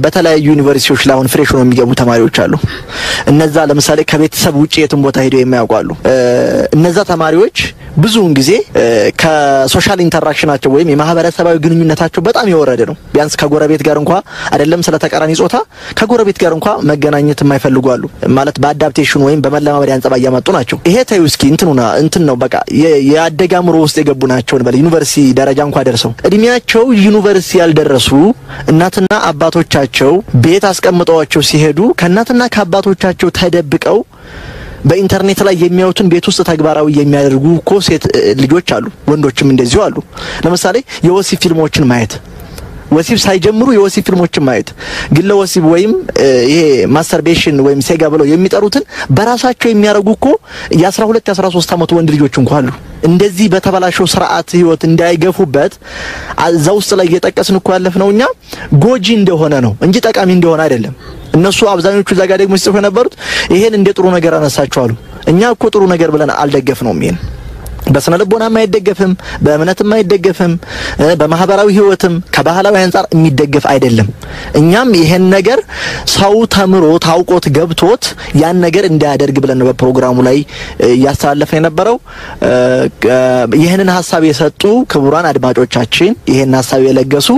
በተለያዩ ዩኒቨርሲቲዎች ላይ አሁን fresh ሆነው የሚገቡ ተማሪዎች አሉ። እነዛ ለምሳሌ ከቤተሰብ ውጭ የትም ቦታ ሄደው እ፣ እነዛ ተማሪዎች ብዙውን ጊዜ ከ social interaction አቸው ወይም የማህበረሰባዊ ግንኙነታቸው በጣም የወረደ ነው። ቢያንስ ከጎረቤት ጋር እንኳ አይደለም ስለ ተቃራኒ ጾታ ከጎረቤት ጋር እንኳ መገናኘት የማይፈልጉ አሉ። ማለት በ adaptation ወይም በመለማመድ አንጸባ እያመጡ ናቸው። ይሄ ተይው እስኪ እንትኑና እንትን ነው በቃ የአደጋ አእምሮ ውስጥ የገቡ ናቸው እንበል ዩኒቨርሲቲ ደረጃ እንኳ ደርሰው እድሜያቸው ዩኒቨርሲቲ ያልደረሱ እናትና አባቶቻቸው ቤት አስቀምጠዋቸው ሲሄዱ ከእናትና ከአባቶቻቸው ተደብቀው በኢንተርኔት ላይ የሚያዩትን ቤት ውስጥ ተግባራዊ የሚያደርጉ እኮ ሴት ልጆች አሉ፣ ወንዶችም እንደዚሁ አሉ። ለምሳሌ የወሲብ ፊልሞችን ማየት ወሲብ ሳይጀምሩ የወሲብ ፊልሞችን ማየት ግን ለወሲብ ወይም ይሄ masturbation ወይም ሴጋ ብለው የሚጠሩትን በራሳቸው የሚያደርጉ እኮ የ12 የ13 ዓመት ወንድ ልጆች እንኳ አሉ። እንደዚህ በተበላሸው ስርዓት ህይወት እንዳይገፉበት እዛ ውስጥ ላይ እየጠቀስን እኮ ያለፍነው እኛ ጎጂ እንደሆነ ነው እንጂ ጠቃሚ እንደሆነ አይደለም። እነሱ አብዛኞቹ እዛ ጋር ደግሞ ሲጽፉ የነበሩት ይሄን እንደ ጥሩ ነገር አነሳቸው አሉ። እኛ እኮ ጥሩ ነገር ብለን አልደገፍነውም ይሄን በስነ ልቦናም አይደገፍም፣ በእምነትም አይደገፍም፣ በማህበራዊ ህይወትም ከባህላዊ አንጻር የሚደገፍ አይደለም። እኛም ይሄን ነገር ሰው ተምሮ ታውቆት ገብቶት ያን ነገር እንዳያደርግ ብለን ነው በፕሮግራሙ ላይ እ፣ እያስተላለፍን የነበረው። ይህንን ሀሳብ የሰጡ ክቡራን አድማጮቻችን፣ ይህን ሀሳብ የለገሱ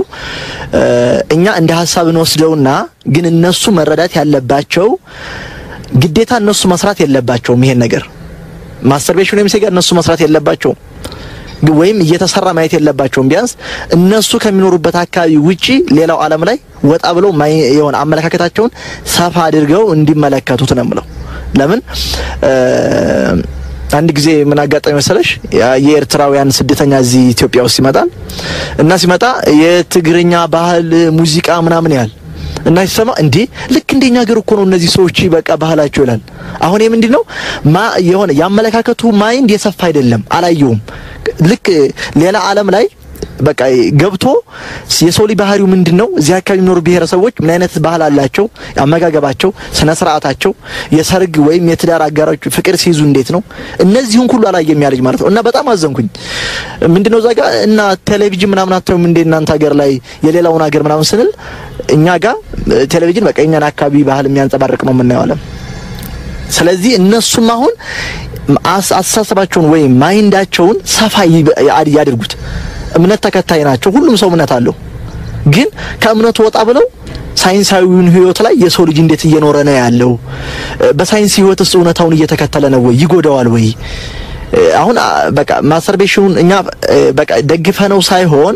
እኛ እንደ ሀሳብ እንወስደውና ግን እነሱ መረዳት ያለባቸው ግዴታ እነሱ መስራት የለባቸውም ይሄን ነገር ማስተርቤሽን ወይም ሴጋ እነሱ መስራት የለባቸውም ወይም እየተሰራ ማየት የለባቸውም። ቢያንስ እነሱ ከሚኖሩበት አካባቢ ውጪ ሌላው ዓለም ላይ ወጣ ብለው የሆነ አመለካከታቸውን ሰፋ አድርገው እንዲመለከቱት ነው የምለው። ለምን አንድ ጊዜ ምን አጋጣሚ መሰለሽ የኤርትራውያን ስደተኛ እዚህ ኢትዮጵያ ውስጥ ይመጣል እና ሲመጣ የትግርኛ ባህል ሙዚቃ ምናምን ያህል እና ሲሰማ እንዴ ልክ እንደኛ ሀገር እኮ ነው እነዚህ ሰዎች በቃ ባህላቸው ይላል። አሁን ይሄ ምንድን ነው ማ የሆነ ያመለካከቱ ማይንድ የሰፋ አይደለም፣ አላየውም። ልክ ሌላ ዓለም ላይ በቃ ገብቶ የሰው ልጅ ባህሪው ምንድን ነው፣ እዚህ አካባቢ የሚኖሩ ብሔረሰቦች ምን አይነት ባህል አላቸው፣ አመጋገባቸው፣ ስነ ስርዓታቸው፣ የሰርግ ወይም የትዳር አጋሮች ፍቅር ሲይዙ እንዴት ነው፣ እነዚህን ሁሉ አላየም ያ ማለት ነው። እና በጣም አዘንኩኝ። ምንድነው እዛ ጋር እና ቴሌቪዥን ምናምን አታዩም እንዴ እናንተ ሀገር ላይ የሌላውን ሀገር ምናምን ስንል እኛ ጋር ቴሌቪዥን በቃ የኛን አካባቢ ባህል የሚያንጸባርቅ ነው የምናየው አለም። ስለዚህ እነሱም አሁን አስ- አስተሳሰባቸውን ወይም ማይንዳቸውን ሰፋ ያድርጉት። እምነት ተከታይ ናቸው። ሁሉም ሰው እምነት አለው። ግን ከእምነቱ ወጣ ብለው ሳይንሳዊውን ህይወት ላይ የሰው ልጅ እንዴት እየኖረ ነው ያለው? በሳይንስ ህይወትስ እውነታውን እየተከተለ ነው ወይ? ይጎዳዋል ወይ? አሁን በቃ masturbation ኡን እኛ በቃ ደግፈነው ሳይሆን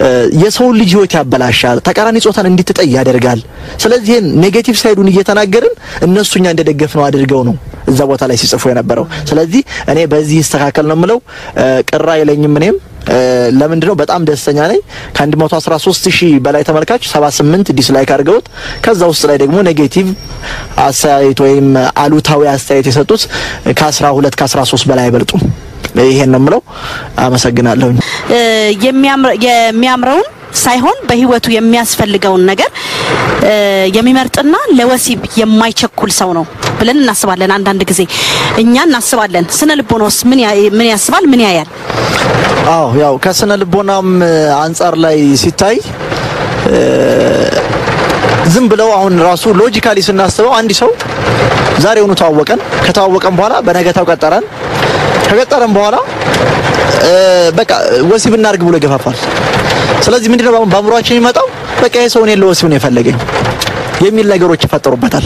እ፣ የሰውን ልጅ ህይወት ያበላሻል፣ ተቃራኒ ጾታን እንድትጠይ ያደርጋል። ስለዚህ ይህን negative side ኡን እየተናገርን እነሱ እኛ እንደደገፍነው አድርገው ነው እዛ ቦታ ላይ ሲጽፉ የነበረው። ስለዚህ እኔ በዚህ ይስተካከል ነው የምለው። ቅር አይለኝም እኔም ለምንድነው በጣም ደስተኛ ነኝ። ከ113 ሺህ በላይ ተመልካች 78 dislike አድርገውት ከዛ ውስጥ ላይ ደግሞ negative አስተያየት ወይም አሉታዊ አስተያየት የሰጡት ከ12 ከ13 በላይ አይበልጡም። ይሄን ነው የምለው። አመሰግናለሁ። የሚያምረውን ሳይሆን በህይወቱ የሚያስፈልገውን ነገር የሚመርጥና ለወሲብ የማይቸኩል ሰው ነው ብለን እናስባለን። አንዳንድ ጊዜ እኛ እናስባለን። ስነ ልቦናውስ ምን ያስባል? ምን ያያል? አዎ ያው ከስነ ልቦናም አንጻር ላይ ሲታይ ዝም ብለው አሁን ራሱ ሎጂካሊ ስናስበው አንድ ሰው ዛሬውኑ ተዋወቀን፣ ከተዋወቀን በኋላ በነገታው ቀጠረን፣ ከቀጠረን በኋላ በቃ ወሲብ እናድርግ ብሎ ይገፋፋል። ስለዚህ ምንድነው በአእምሯችን የሚመጣው በቃ ይሄ ሰው እኔን ለወሲብ ነው የፈለገኝ የሚል ነገሮች ይፈጠሩበታል።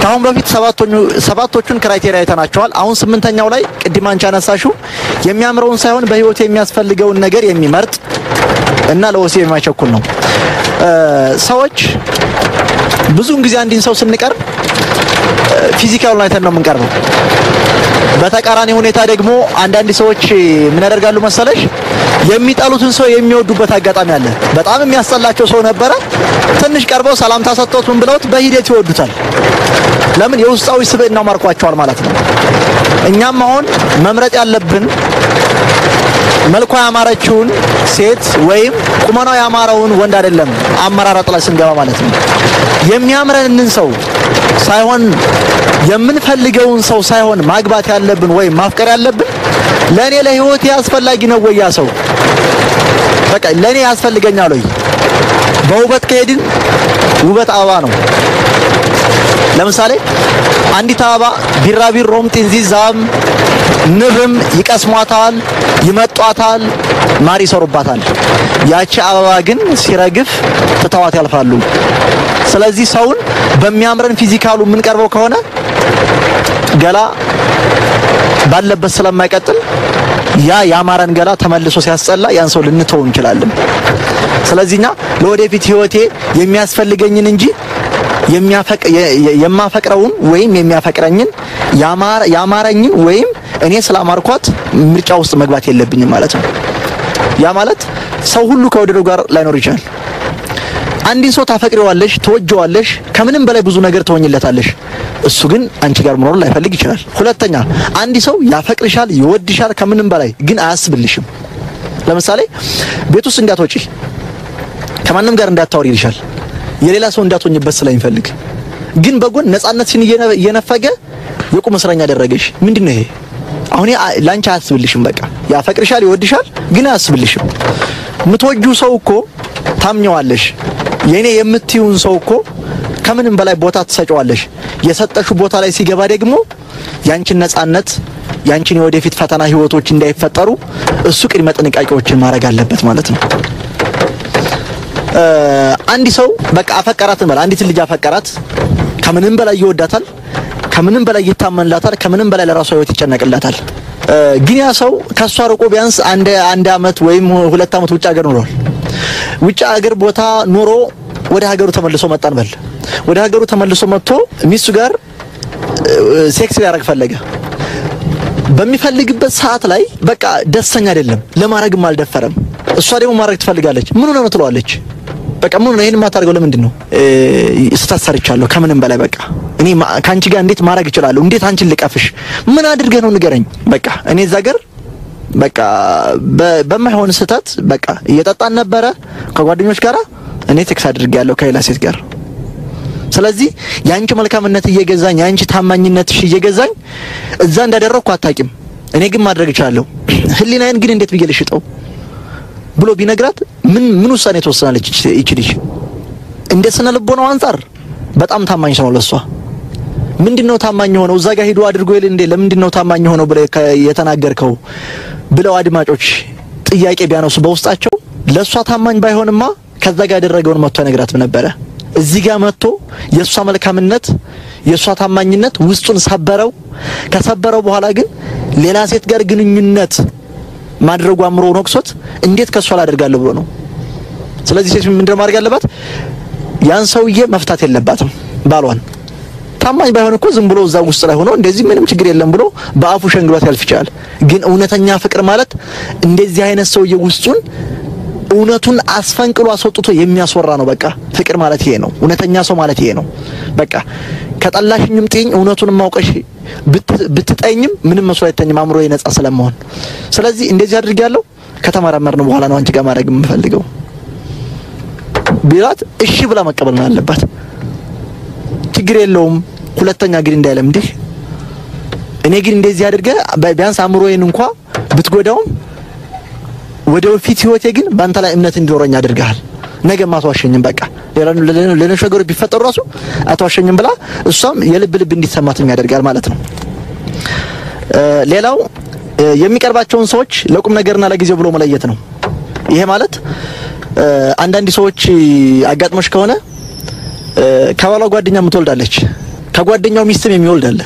ከአሁን በፊት ሰባቶቹ ሰባቶቹን criteria አይተናቸዋል። አሁን ስምንተኛው ላይ ቅድም አንቺ ያነሳሽው የሚያምረውን ሳይሆን በህይወቱ የሚያስፈልገውን ነገር የሚመርጥ እና ለወሲብ የማይቸኩል ነው። ሰዎች ብዙውን ጊዜ አንድን ሰው ስንቀርብ physical ኡን አይተን ነው የምንቀርበው። በተቃራኒ ሁኔታ ደግሞ አንዳንድ ሰዎች ምን ያደርጋሉ መሰለሽ የሚጠሉትን ሰው የሚወዱበት አጋጣሚ አለ። በጣም የሚያስጠላቸው ሰው ነበረ። ትንሽ ቀርበው ሰላምታ ሰጥተውት ምን ብለውት በሂደት ይወዱታል። ለምን? የውስጣዊ ስብዕናው ማርኳቸዋል ማለት ነው። እኛም አሁን መምረጥ ያለብን መልኳ ያማረችውን ሴት ወይም ቁመናው ያማረውን ወንድ አይደለም። አመራረጥ ላይ ስንገባ ማለት ነው የሚያምረንን ሰው ሳይሆን የምንፈልገውን ሰው ሳይሆን ማግባት ያለብን ወይም ማፍቀር ያለብን ለእኔ ለህይወቴ አስፈላጊ ነው ወይ ያ ሰው በቃ ለእኔ ያስፈልገኛል ወይ በውበት ከሄድን ውበት አበባ ነው። ለምሳሌ አንዲት አበባ ቢራቢሮም ጢንዚዛም ንብም ይቀስሟታል፣ ይመጧታል፣ ማር ይሰሩባታል። ያቺ አበባ ግን ሲረግፍ ትተዋት ያልፋሉ። ስለዚህ ሰውን በሚያምረን ፊዚካሉ የምንቀርበው ከሆነ ገላ ባለበት ስለማይቀጥል ያ ያማረን ገላ ተመልሶ ሲያስጠላ ያን ሰው ልንተው እንችላለን። ስለዚህኛ ለወደፊት ህይወቴ የሚያስፈልገኝን እንጂ የማፈቅረውን ወይም የሚያፈቅረኝን ያማረኝን ወይም እኔ ስላማርኳት ምርጫ ውስጥ መግባት የለብኝም ማለት ነው። ያ ማለት ሰው ሁሉ ከወደደው ጋር ላይኖር ይችላል። አንድን ሰው ታፈቅሪዋለሽ፣ ትወጀዋለሽ፣ ከምንም በላይ ብዙ ነገር ትሆኝለታለሽ። እሱ ግን አንቺ ጋር መኖር ላይፈልግ ይችላል። ሁለተኛ አንድ ሰው ያፈቅርሻል፣ ይወድሻል ከምንም በላይ ግን አያስብልሽም። ለምሳሌ ቤት ውስጥ እንዳትወጪ ከማንም ጋር እንዳታወሪ ይልሻል። የሌላ ሰው እንዳትሆኝበት ስለሚፈልግ ግን በጎን ነጻነትሽን እየነፈገ የቁም እስረኛ አደረገሽ። ምንድነው ይሄ? አሁን ላንቺ አያስብልሽም። በቃ ያፈቅርሻል፣ ይወድሻል ግን አያስብልሽም። የምትወጂው ሰው እኮ ታምኘዋለሽ። የኔ የምትዩን ሰው እኮ ከምንም በላይ ቦታ ትሰጪዋለሽ። የሰጠሹ ቦታ ላይ ሲገባ ደግሞ ያንቺን ነጻነት ያንቺን የወደፊት ፈተና ህይወቶች እንዳይፈጠሩ እሱ ቅድመ ጥንቃቄዎችን ማድረግ አለበት ማለት ነው። አንድ ሰው በቃ አፈቀራት እንበል፣ አንዲት ልጅ አፈቀራት፣ ከምንም በላይ ይወዳታል፣ ከምንም በላይ ይታመንላታል፣ ከምንም በላይ ለራሷ ህይወት ይጨነቅላታል። ግን ያ ሰው ከሷ ርቆ ቢያንስ አንድ አንድ አመት ወይም ሁለት አመት ውጭ ሀገር ኖሯል። ውጭ ሀገር ቦታ ኖሮ ወደ ሀገሩ ተመልሶ መጣ እንበል። ወደ ሀገሩ ተመልሶ መጥቶ ሚስቱ ጋር ሴክስ ሊያደርግ ፈለገ። በሚፈልግበት ሰዓት ላይ በቃ ደስተኛ አይደለም፣ ለማድረግም አልደፈረም። እሷ ደግሞ ማድረግ ትፈልጋለች። ምን ሆነ ነው ትለዋለች። በቃ ምን ሆነ ይሄን የማታደርገው ለምንድን ነው? ስህተት ሰርቻለሁ ከምንም በላይ በቃ እኔ ከአንቺ ጋር እንዴት ማድረግ እችላለሁ? እንዴት አንቺን ልቀፍሽ? ምን አድርገህ ነው ንገረኝ። በቃ እኔ እዛ ጋር በቃ በማይሆን ስህተት በቃ እየጠጣን ነበረ ከጓደኞች ጋራ እኔ ቴክስ አድርጌያለሁ ከሌላ ሴት ጋር። ስለዚህ የአንቺ መልካምነት እየገዛኝ የአንቺ ታማኝነትሽ እየገዛኝ እዛ እንዳደረግኩ አታውቂም። እኔ ግን ማድረግ እችላለሁ። ህሊናዬን ግን እንዴት ብዬ ልሽጠው ብሎ ቢነግራት ምን ምን ውሳኔ ትወስናለች? ይቺ እንደ ስነ ልቦናው አንጻር በጣም ታማኝ ሰው ነው ለሷ። ምንድነው ታማኝ ሆነው እዛ ጋር ሄዶ አድርጎ ይል እንዴ ለምንድነው ታማኝ ሆነው ብለ የተናገርከው ብለው አድማጮች ጥያቄ ቢያነሱ በውስጣቸው ለሷ ታማኝ ባይሆንማ ከዛ ጋር ያደረገውን መጥቶ ነግራትም ነበረ። እዚህ ጋር መጥቶ የሷ መልካምነት የሷ ታማኝነት ውስጡን ሰበረው። ከሰበረው በኋላ ግን ሌላ ሴት ጋር ግንኙነት ማድረጉ አምሮ ነቅሶት እንዴት ከሷ ላደርጋለሁ ብሎ ነው። ስለዚህ ሴት ምንድነው ማድረግ ያለባት? ያን ሰውዬ መፍታት የለባትም ባሏን። ታማኝ ባይሆን እኮ ዝም ብሎ እዛ ውስጥ ላይ ሆኖ እንደዚህ ምንም ችግር የለም ብሎ በአፉ ሸንግሏት ያልፍ ይችላል። ግን እውነተኛ ፍቅር ማለት እንደዚህ አይነት ሰውዬ ውስጡን እውነቱን አስፈንቅሎ አስወጥቶ የሚያስወራ ነው። በቃ ፍቅር ማለት ይሄ ነው። እውነተኛ ሰው ማለት ይሄ ነው። በቃ ከጠላሽኝም ጥኝ እውነቱን ማውቀሽ ብትጠኝም ምንም መስሎ አይተኝም አእምሮ የነጻ ስለመሆን። ስለዚህ እንደዚህ አድርጊያለሁ ከተመራመርን በኋላ ነው አንቺ ጋር ማድረግ የምፈልገው ቢላት እሺ ብላ መቀበል ነው ያለባት። ችግር የለውም ሁለተኛ ግን እንዳይለምድህ እኔ ግን እንደዚህ አድርገህ ቢያንስ አእምሮዬን እንኳ ብትጎዳውም ወደ ፊት ህይወቴ ግን በአንተ ላይ እምነት እንዲኖረኝ አድርገሃል። ነገም አትዋሸኝም፣ በቃ ሌሎች ነገሮች ቢፈጠሩ ራሱ አትዋሸኝም ብላ እሷም የልብ ልብ እንዲሰማትም ያደርጋል ማለት ነው። ሌላው የሚቀርባቸውን ሰዎች ለቁም ነገርና ለጊዜው ብሎ መለየት ነው። ይሄ ማለት አንዳንድ ሰዎች አጋጥሞሽ ከሆነ ከባሏ ጓደኛ የምትወልዳለች፣ ከጓደኛው ሚስትም የሚወልድ አለ።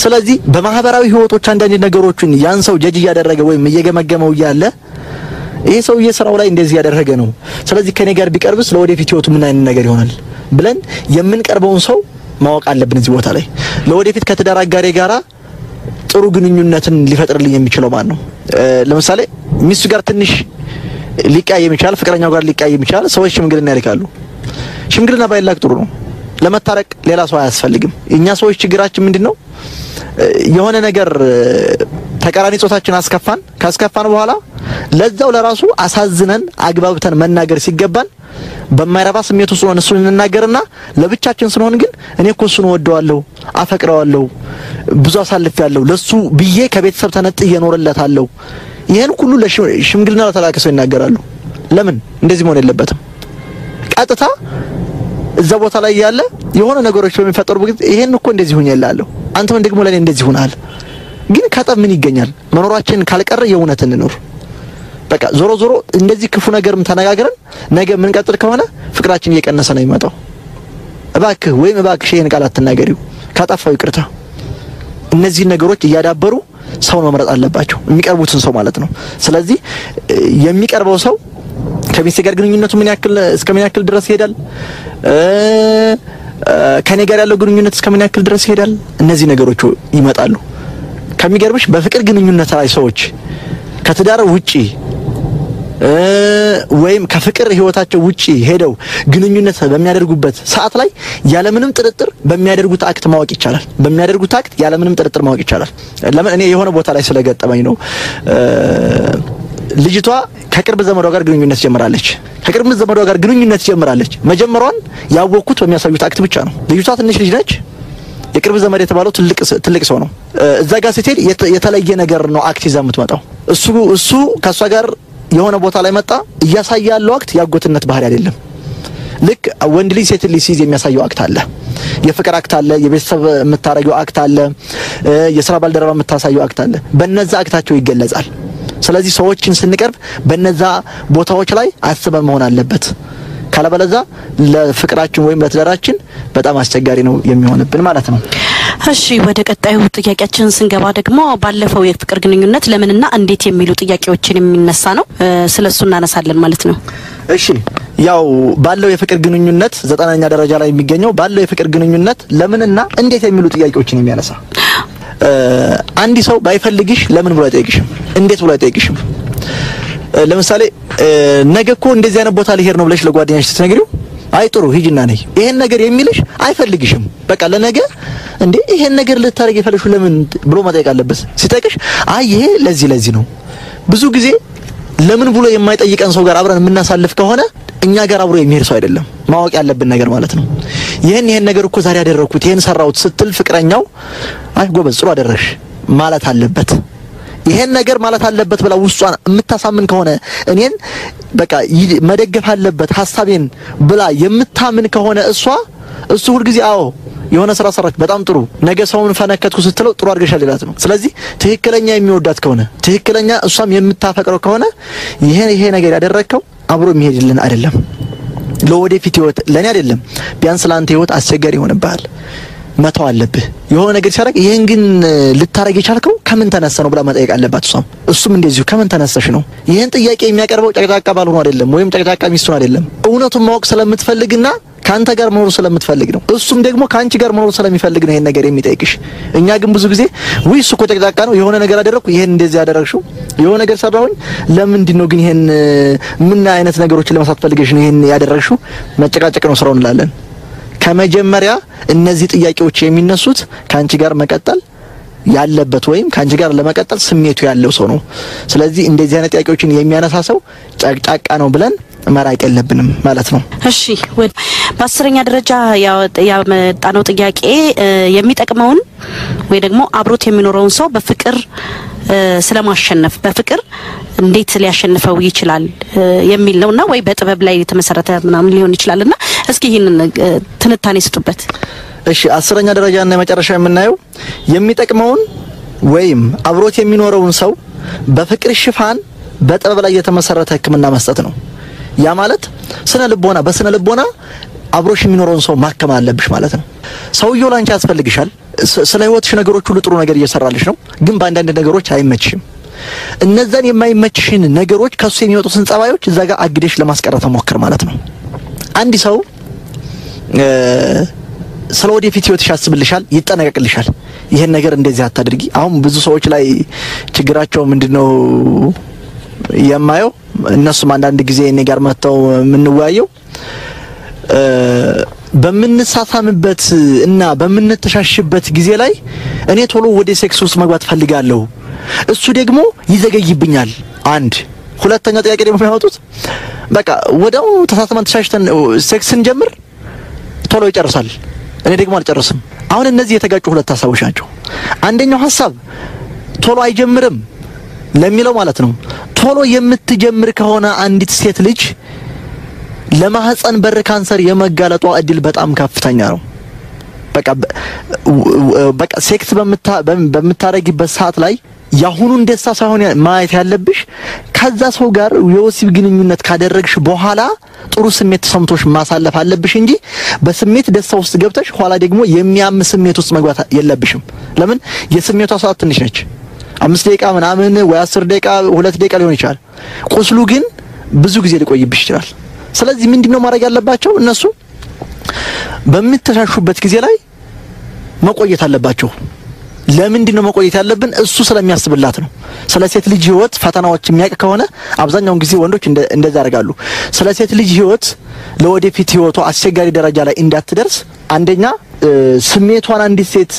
ስለዚህ በማህበራዊ ህይወቶች አንዳንድ ነገሮችን ያን ሰው ጀጅ እያደረገ ወይም እየገመገመው እያለ ይሄ ሰውዬ ስራው ላይ እንደዚህ ያደረገ ነው፣ ስለዚህ ከኔ ጋር ቢቀርብስ ለወደፊት ህይወቱ ምን አይነት ነገር ይሆናል ብለን የምንቀርበውን ሰው ማወቅ አለብን። እዚህ ቦታ ላይ ለወደፊት ከትዳር አጋሬ ጋራ ጥሩ ግንኙነትን ሊፈጥርልኝ የሚችለው ማን ነው? ለምሳሌ ሚስቱ ጋር ትንሽ ሊቀያየም ይችላል፣ ፍቅረኛው ጋር ሊቀያየም ይችላል። ሰዎች ሽምግልና ይልካሉ። ሽምግልና ባይላክ ጥሩ ነው። ለመታረቅ ሌላ ሰው አያስፈልግም። እኛ ሰዎች ችግራችን ምንድን ነው? የሆነ ነገር ተቃራኒ ጾታችን አስከፋን። ካስከፋን በኋላ ለዛው ለራሱ አሳዝነን አግባብተን መናገር ሲገባን በማይረባ ስሜት ውስጥ ሆነን እሱን እንናገርና ለብቻችን ስንሆን ግን እኔ እኮ እሱን ወደዋለሁ፣ አፈቅረዋለሁ፣ ብዙ አሳልፌያለሁ፣ ለሱ ብዬ ከቤተሰብ ተነጥዬ እኖርለታለሁ። ይሄን ሁሉ ለሽምግልና ለተላከ ሰው ይናገራሉ። ለምን እንደዚህ መሆን የለበትም። ቀጥታ እዛ ቦታ ላይ ያለ የሆነ ነገሮች በሚፈጠሩ ጊዜ ይሄን እኮ እንደዚህ ሁኝ እላለሁ፣ አንተ ምን ደግሞ ለኔ እንደዚህ ሁናል። ግን ከጠብ ምን ይገኛል? መኖራችን ካልቀረ የእውነት እንኖር። በቃ ዞሮ ዞሮ እንደዚህ ክፉ ነገርም ተነጋግረን ነገ የምንቀጥል ከሆነ ፍቅራችን እየቀነሰ ነው የሚመጣው። እባክህ ወይም እባክሽ ይሄን ቃል አትናገሪው፣ ካጠፋው ይቅርታ። እነዚህን ነገሮች እያዳበሩ ሰውን መምረጥ አለባቸው፣ የሚቀርቡትን ሰው ማለት ነው። ስለዚህ የሚቀርበው ሰው ከሚስቴ ጋር ግንኙነቱ ምን ያክል እስከ ምን ያክል ድረስ ይሄዳል? ከኔ ጋር ያለው ግንኙነት እስከ ምን ያክል ድረስ ይሄዳል? እነዚህ ነገሮች ይመጣሉ። ከሚገርምሽ በፍቅር ግንኙነት ላይ ሰዎች ከትዳር ውጪ ወይም ከፍቅር ህይወታቸው ውጪ ሄደው ግንኙነት በሚያደርጉበት ሰዓት ላይ ያለምንም ጥርጥር በሚያደርጉት አክት ማወቅ ይቻላል። በሚያደርጉት አክት ያለምንም ጥርጥር ማወቅ ይቻላል። ለምን እኔ የሆነ ቦታ ላይ ስለገጠመኝ ነው። ልጅቷ ከቅርብ ዘመዷ ጋር ግንኙነት ጀምራለች። ከቅርብ ዘመዷ ጋር ግንኙነት ጀምራለች። መጀመሯን ያወቅኩት በሚያሳዩት act ብቻ ነው። ልጅቷ ትንሽ ልጅ ነች። የቅርብ ዘመድ የተባለው ትልቅ ሰው ነው። እዛ ጋር ስትሄድ የተለየ ነገር ነው act ይዛ የምትመጣው። እሱ እሱ ከእሷ ጋር የሆነ ቦታ ላይ መጣ። እያሳየ ያለው act ያጎትነት ባህሪ አይደለም። ልክ ወንድ ልጅ ሴት ልጅ ሲይዝ የሚያሳየው act አለ። የፍቅር act አለ። የቤተሰብ የምታረገው act አለ። የስራ ባልደረባ የምታሳየው act አለ። በነዛ act አቸው ይገለጻል። ስለዚህ ሰዎችን ስንቀርብ በነዛ ቦታዎች ላይ አስበን መሆን አለበት። ካለበለዛ ለፍቅራችን ወይም ለትዳራችን በጣም አስቸጋሪ ነው የሚሆንብን ማለት ነው። እሺ ወደ ቀጣዩ ጥያቄያችን ስንገባ ደግሞ ባለፈው የፍቅር ግንኙነት ለምንና እንዴት የሚሉ ጥያቄዎችን የሚነሳ ነው። ስለሱ እናነሳለን ማለት ነው። እሺ ያው ባለው የፍቅር ግንኙነት ዘጠናኛ ደረጃ ላይ የሚገኘው ባለው የፍቅር ግንኙነት ለምንና እንዴት የሚሉ ጥያቄዎችን የሚያነሳ አንድ ሰው ባይፈልግሽ ለምን ብሎ አይጠይቅሽም? እንዴት ብሎ አይጠይቅሽም? ለምሳሌ ነገ እኮ እንደዚህ አይነት ቦታ ልሄድ ነው ብለሽ ለጓደኛሽ ስትነግሪው አይ ጥሩ ሂጂና ነይ ይሄን ነገር የሚልሽ አይፈልግሽም። በቃ ለነገ እንዴ ይሄን ነገር ልታረግ የፈለግሽው ለምን ብሎ መጠየቅ አለበት። ሲጠይቅሽ አይ ይሄ ለዚህ ለዚህ ነው። ብዙ ጊዜ ለምን ብሎ የማይጠይቀን ሰው ጋር አብረን የምናሳልፍ ከሆነ እኛ ጋር አብሮ የሚሄድ ሰው አይደለም። ማወቅ ያለብን ነገር ማለት ነው። ይሄን ይሄን ነገር እኮ ዛሬ ያደረኩት ይሄን ሰራሁት ስትል ፍቅረኛው አይ ጎበዝ ጥሩ አደረግሽ ማለት አለበት። ይሄን ነገር ማለት አለበት ብላ ውስጧን የምታሳምን ከሆነ እኔን በቃ መደገፍ አለበት ሀሳቤን ብላ የምታምን ከሆነ እሷ እሱ ሁልጊዜ አዎ የሆነ ስራ ሰራች፣ በጣም ጥሩ ነገ ሰውን ፈነከትኩ ስትለው ጥሩ አድርገሻል ይላት ነው። ስለዚህ ትክክለኛ የሚወዳት ከሆነ ትክክለኛ እሷም የምታፈቅረው ከሆነ ይሄ ይሄ ነገር ያደረግከው አብሮ የሚሄድልን አይደለም፣ ለወደፊት ህይወት ለኔ አይደለም፣ ቢያንስ ለአንተ ህይወት አስቸጋሪ ይሆንብሃል፣ መተው አለብህ። የሆነ ነገር ሲያደርግ ይሄን ግን ልታረግ የቻልከው ከምን ተነሳ ነው ብላ መጠየቅ አለባት እሷም። እሱም እንደዚሁ ከምን ተነሳሽ ነው። ይህን ጥያቄ የሚያቀርበው ጨቅጫቃ ባልሆኑ አይደለም፣ ወይም ጨቅጫቃ ሚስቱን አይደለም። እውነቱን ማወቅ ስለምትፈልግና ከአንተ ጋር መኖር ስለምትፈልግ ነው። እሱም ደግሞ ከአንቺ ጋር መኖር ስለሚፈልግ ነው ይሄን ነገር የሚጠይቅሽ። እኛ ግን ብዙ ጊዜ ውይ እሱ እኮ ጨቅጫቃ ነው፣ የሆነ ነገር አደረግኩ፣ ይሄን እንደዚህ ያደረግሽው፣ የሆነ ነገር ሰራሁኝ፣ ለምንድን ነው ግን ይሄን ምን አይነት ነገሮችን ለመስራት ፈልገሽ ነው ይሄን ያደረግሽው? መጨቃጨቅ ነው ስራው እንላለን። ከመጀመሪያ እነዚህ ጥያቄዎች የሚነሱት ከአንቺ ጋር መቀጠል ያለበት ወይም ከአንቺ ጋር ለመቀጠል ስሜቱ ያለው ሰው ነው። ስለዚህ እንደዚህ አይነት ጥያቄዎችን የሚያነሳ ሰው ጨቅጫቃ ነው ብለን መራቅ የለብንም ማለት ነው። እሺ በአስረኛ ደረጃ ያመጣነው ጥያቄ የሚጠቅመውን ወይ ደግሞ አብሮት የሚኖረውን ሰው በፍቅር ስለማሸነፍ በፍቅር እንዴት ሊያሸንፈው ይችላል የሚል ነውና ወይ በጥበብ ላይ የተመሰረተ ምናምን ሊሆን ይችላልና እስኪ ይህንን ትንታኔ ስጡበት። እሺ አስረኛ ደረጃ እና የመጨረሻ የምናየው የሚጠቅመውን ወይም አብሮት የሚኖረውን ሰው በፍቅር ሽፋን በጥበብ ላይ የተመሰረተ ሕክምና መስጠት ነው። ያ ማለት ስነ ልቦና በስነ ልቦና አብሮሽ የሚኖረውን ሰው ማከም አለብሽ ማለት ነው። ሰውየው ላንቺ ያስፈልግሻል። ስለ ህይወትሽ ነገሮች ሁሉ ጥሩ ነገር እየሰራልሽ ነው፣ ግን በአንዳንድ ነገሮች አይመችሽም። እነዛን የማይመችሽን ነገሮች ከሱ የሚወጡትን ጸባዮች እዛ ጋር አግደሽ ለማስቀረት ሞክር ማለት ነው። አንድ ሰው ስለ ወደፊት ህይወትሽ ያስብልሻል፣ ይጠነቀቅልሻል። ይሄን ነገር እንደዚህ አታድርጊ። አሁን ብዙ ሰዎች ላይ ችግራቸው ምንድነው የማየው እነሱም አንዳንድ ጊዜ እኔ ጋር መጥተው የምንወያየው በምንሳሳምበት እና በምንተሻሽበት ጊዜ ላይ እኔ ቶሎ ወደ ሴክስ ውስጥ መግባት ፈልጋለሁ፣ እሱ ደግሞ ይዘገይብኛል። አንድ ሁለተኛው ጥያቄ ደግሞ የሚያወጡት በቃ ወዲያው ተሳስመን ተሻሽተን ሴክስ ስንጀምር ቶሎ ይጨርሳል፣ እኔ ደግሞ አልጨርስም። አሁን እነዚህ የተጋጩ ሁለት ሀሳቦች ናቸው። አንደኛው ሀሳብ ቶሎ አይጀምርም ለሚለው ማለት ነው። ቶሎ የምትጀምር ከሆነ አንዲት ሴት ልጅ ለማህፀን በር ካንሰር የመጋለጧ እድል በጣም ከፍተኛ ነው። በቃ በቃ ሴክስ በምታረጊበት ሰዓት ላይ የአሁኑን ደስታ ሳይሆን ማየት ያለብሽ ከዛ ሰው ጋር የወሲብ ግንኙነት ካደረግሽ በኋላ ጥሩ ስሜት ተሰምቶሽ ማሳለፍ አለብሽ እንጂ በስሜት ደስታ ውስጥ ገብተሽ ኋላ ደግሞ የሚያም ስሜት ውስጥ መግባት የለብሽም። ለምን የስሜቷ ሰዓት ትንሽ ነች። አምስት ደቂቃ ምናምን ወይ አስር ደቂቃ ሁለት ደቂቃ ሊሆን ይችላል። ቁስሉ ግን ብዙ ጊዜ ሊቆይብሽ ይችላል። ስለዚህ ምንድነው ማድረግ ያለባቸው እነሱ በምትተሻሹበት ጊዜ ላይ መቆየት አለባቸው። ለምንድን ነው መቆየት ያለብን? እሱ ስለሚያስብላት ነው። ስለ ሴት ልጅ ሕይወት ፈተናዎች የሚያውቅ ከሆነ አብዛኛውን ጊዜ ወንዶች እንደዛ ያደርጋሉ። ስለ ሴት ልጅ ሕይወት ለወደፊት ሕይወቷ አስቸጋሪ ደረጃ ላይ እንዳትደርስ አንደኛ ስሜቷን አንዲት ሴት